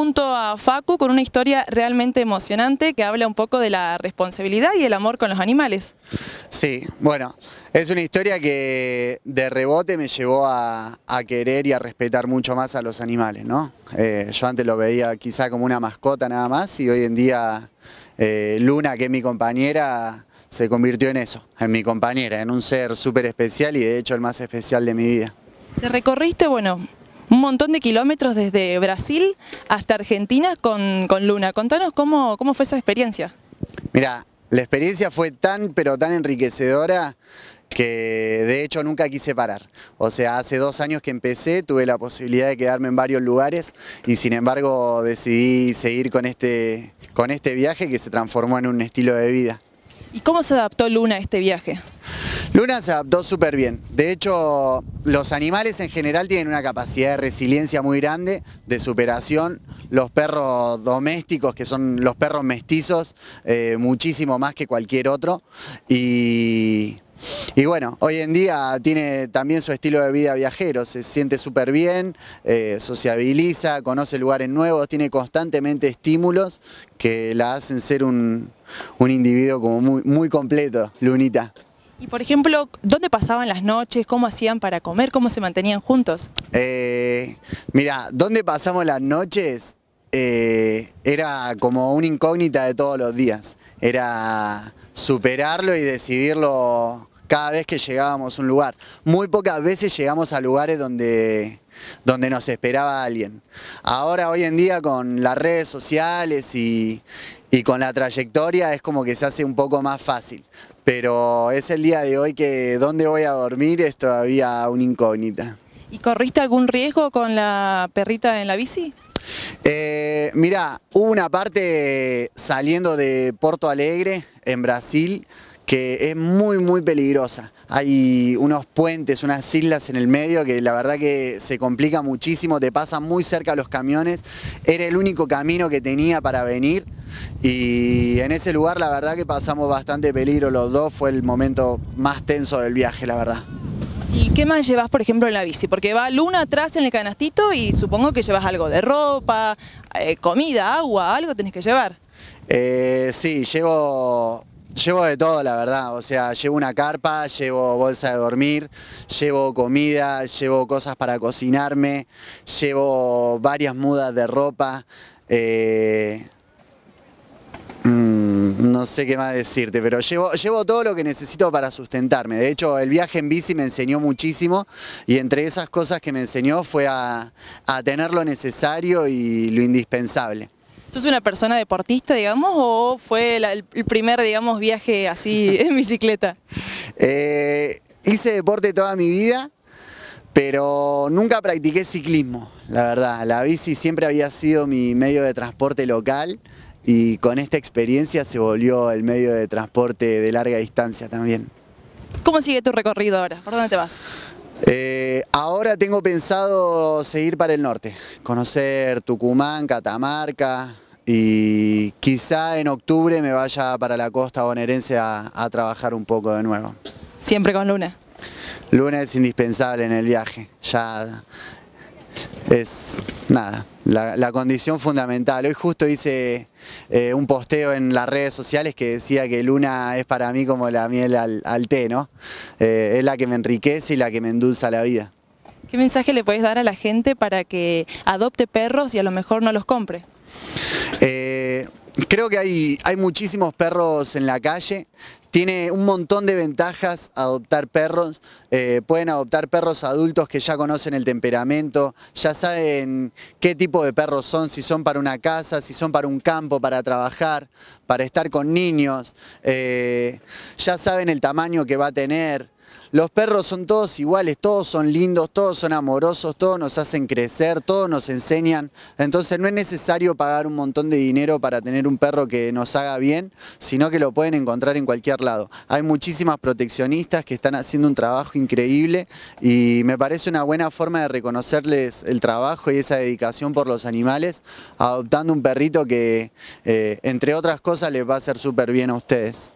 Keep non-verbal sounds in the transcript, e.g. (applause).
junto a Facu con una historia realmente emocionante que habla un poco de la responsabilidad y el amor con los animales. Sí, bueno, es una historia que de rebote me llevó a, querer y a respetar mucho más a los animales, ¿no? Eh, yo antes lo veía quizá como una mascota nada más y hoy en día eh, Luna, que es mi compañera, se convirtió en eso, en mi compañera, en un ser súper especial y de hecho el más especial de mi vida. Te recorriste, bueno, un montón de kilómetros desde Brasil hasta Argentina con, Luna. Contanos cómo, cómo fue esa experiencia. Mira, la experiencia fue tan pero tan enriquecedora que de hecho nunca quise parar. O sea, hace dos años que empecé, tuve la posibilidad de quedarme en varios lugares y sin embargo decidí seguir con este, con este viaje que se transformó en un estilo de vida. ¿Y cómo se adaptó Luna a este viaje? Luna se adaptó súper bien. De hecho, los animales en general tienen una capacidad de resiliencia muy grande, de superación. Los perros domésticos, que son los perros mestizos, eh, muchísimo más que cualquier otro. Y, bueno, hoy en día tiene también su estilo de vida viajero, se siente súper bien, eh, sociabiliza, conoce lugares nuevos, tiene constantemente estímulos que la hacen ser un, un individuo como muy, muy completo, Lunita. Y por ejemplo, ¿dónde pasaban las noches? ¿Cómo hacían para comer? ¿Cómo se mantenían juntos? Eh, mira, ¿dónde pasamos las noches? Eh, era como una incógnita de todos los días. Era superarlo y decidirlo cada vez que llegábamos a un lugar. Muy pocas veces llegamos a lugares donde, donde nos esperaba alguien. Ahora, hoy en día, con las redes sociales y, y con la trayectoria es como que se hace un poco más fácil. Pero es el día de hoy que dónde voy a dormir es todavía una incógnita. ¿Y corriste algún riesgo con la perrita en la bici? Eh, mira, hubo una parte saliendo de Porto Alegre, en Brasil, que es muy muy peligrosa. Hay unos puentes, unas islas en el medio que la verdad que se complica muchísimo, te pasan muy cerca los camiones, era el único camino que tenía para venir y en ese lugar la verdad que pasamos bastante peligro los dos, fue el momento más tenso del viaje la verdad. ¿Y qué más llevas, por ejemplo, en la bici? Porque va Luna atrás en el canastito y supongo que llevas algo de ropa, eh, comida, agua, algo tenés que llevar. Eh, sí, llevo Llevo de todo, la verdad, o sea, llevo una carpa, llevo bolsa de dormir, llevo comida, llevo cosas para cocinarme, llevo varias mudas de ropa, eh, mm, no sé qué más decirte, pero llevo, llevo todo lo que necesito para sustentarme. De hecho, el viaje en bici me enseñó muchísimo y entre esas cosas que me enseñó fue a, a tener lo necesario y lo indispensable. ¿Sos una persona deportista, digamos, o fue el primer, digamos, viaje así (laughs) en bicicleta? Eh, hice deporte toda mi vida, pero nunca practiqué ciclismo, la verdad. La bici siempre había sido mi medio de transporte local y con esta experiencia se volvió el medio de transporte de larga distancia también. ¿Cómo sigue tu recorrido ahora? ¿Por dónde te vas? Eh, ahora tengo pensado seguir para el norte, conocer Tucumán, Catamarca y quizá en octubre me vaya para la costa bonaerense a, a trabajar un poco de nuevo. ¿Siempre con Luna? Luna es indispensable en el viaje, ya es nada, la, condición fundamental. Hoy justo hice eh, un posteo en las redes sociales que decía que Luna es para mí como la miel al, té, ¿no? Eh, es la que me enriquece y la que me endulza la vida. ¿Qué mensaje le puedes dar a la gente para que adopte perros y a lo mejor no los compre? Eh, creo que hay, hay muchísimos perros en la calle, tiene un montón de ventajas adoptar perros, eh, pueden adoptar perros adultos que ya conocen el temperamento, ya saben qué tipo de perros son, si son para una casa, si son para un campo, para trabajar, para estar con niños, eh, ya saben el tamaño que va a tener, los perros son todos iguales, todos son lindos, todos son amorosos, todos nos hacen crecer, todos nos enseñan. Entonces no es necesario pagar un montón de dinero para tener un perro que nos haga bien, sino que lo pueden encontrar en cualquier lado. Hay muchísimas proteccionistas que están haciendo un trabajo increíble y me parece una buena forma de reconocerles el trabajo y esa dedicación por los animales, adoptando un perrito que, eh, entre otras cosas, les va a hacer súper bien a ustedes.